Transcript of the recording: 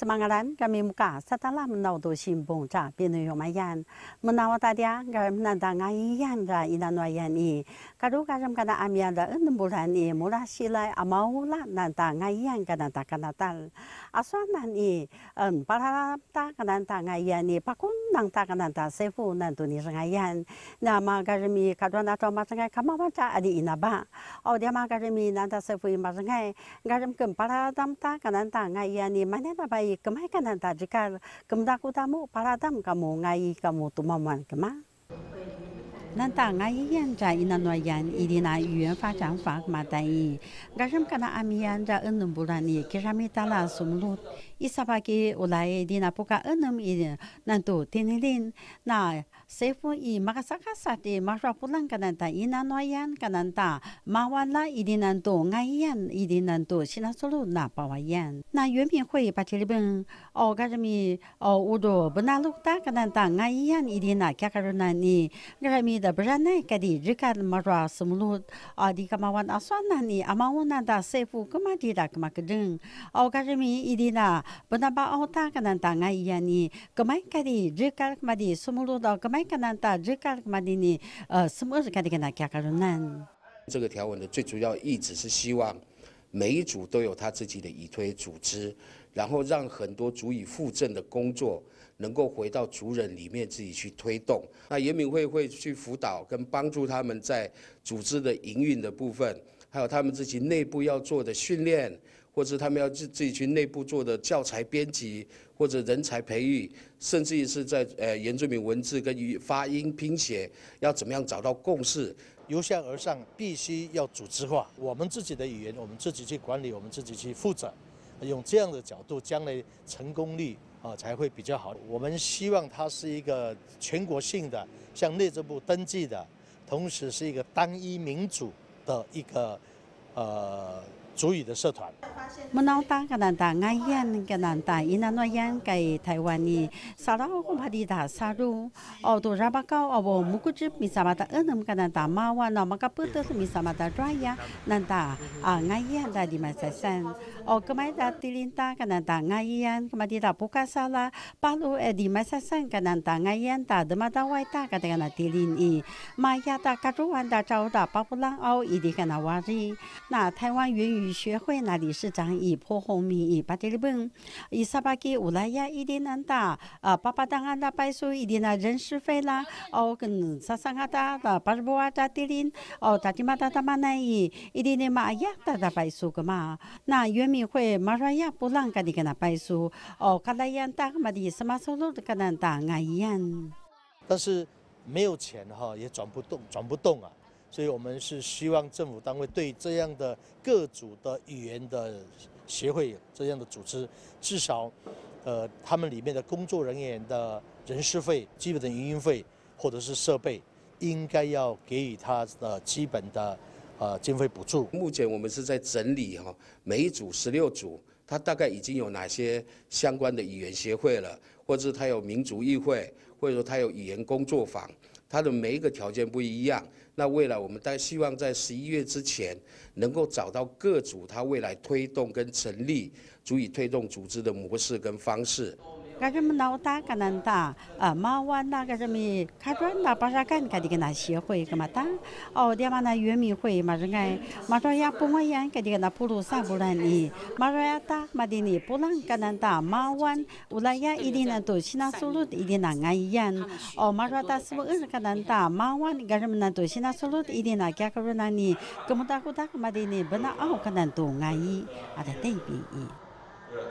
semangalan kami muka satala menau do simbong cha pinu yomayan menawa tadia kami menandanga iyan ga inanoyan i karu karam kana amian da enbulan i mula silai amaula nandanga iyan kana takanatal aswanan i en pararam ta kanandanga iyan i pakun nang ta kananta sefu nantuni rangayan na ma karami kadwana to ma rangai kamawa cha adi inaba au dia ma karami nanta sefu i ma rangai garam kem pararam ta kananta ngai iyan i manena bai ngai kemai kan han tadi kemda ku tamu paradam kamu ngai kamu tu maman kema nanti ngai yan ja ina no yan ili na yu yan fa chang fa ma dai ga sham kana ami yan ja en bu ni ke jamita la sum lu 이사박이 올라에 디나포가 은음 이리 난도 테네린 나 세프 이 마가사카사티 마샤풀란 까난다 이나노얀 까난다 마완라 이디난도 나이얀 이디난도 시나솔로 나빠와얀 나 유명회 바티리븐 어가르미 어 우도 브나룩다 까난다 나이얀 이디나 캬카르나니 그라미다 브라네 까디 리카 마라 스물로 아디가 마완 아스완나니 아마오나다 세프 그마디다 그마크등 어가르미 이디나这个条文的最主要意旨是希望每一组都有他自己的以推组织，然后让很多足以负政的工作能够回到族人里面自己去推动。那严民会会去辅导跟帮助他们在组织的营运的部分，还有他们自己内部要做的训练。或者他们要自自己去内部做的教材编辑或者人才培育，甚至于是在呃原住民文字跟语发音拼写要怎么样找到共识。由下而上，必须要组织化。我们自己的语言，我们自己去管理，我们自己去负责。用这样的角度，将来成功率啊才会比较好。我们希望它是一个全国性的，向内政部登记的，同时是一个单一民主的一个呃主语的社团。我老大个人大，我演个人大，伊那那演个台湾的，啥路我怕的大啥路，哦，都啥把搞哦不，木个只咪啥把大，嗯，个人大妈哇，那么个不得是咪啥把大专业，人大啊，我演大的嘛在生，哦，个买大的领导个人大，我演个嘛的大不干啥啦，八路诶的嘛在生个人大，我演大的嘛大外大个的个那的领伊，妈呀大，各种玩大招大，包不浪哦，伊的个那话的，那台湾粤语学会那理事长以破红米以巴这里本以萨巴给乌拉亚一点难打啊，爸爸当安的白书一点那人事费啦，哦跟萨桑阿达的巴尔波阿达蒂林哦，大吉玛达达玛奈伊一点点马亚达的白书个嘛，那原民会马拉亚不让个的个那白书哦，卡拉亚达嘛的什么收入的个那打爱 yan。但是没有钱哈，也转不动，转不动啊。所以我们是希望政府单位对这样的各组的语言的协会这样的组织，至少，呃，他们里面的工作人员的人事费、基本的营运费或者是设备，应该要给予他的基本的呃经费补助。目前我们是在整理哈，每一组十六组，它大概已经有哪些相关的语言协会了，或者是它有民族议会，或者说他有语言工作坊，他的每一个条件不一样。那未来我们大希望在十一月之前，能够找到各组他未来推动跟成立足以推动组织的模式跟方式。ka chum nao ta ka nan ta ma wa na ka chum mi ka na pa sha kan ka di ka na xie hui ka ma ta o dia ma na yue mi hui ma zhen gai ma zhen ya pu ngai yan ka di ka na pu lu sa bu ran ni ma zhen ya ta ma di ni pu lang ka nan ta ma wa u la ya i di na tu xi na su lu i di na ngai yan o ma zhen ta su en ka nan ta ma wa ni na tu xi na su lu i di na kya ka ru na ni ka mu ta ku ta ma di ni ba na au ka tu ngai a da dei bi yi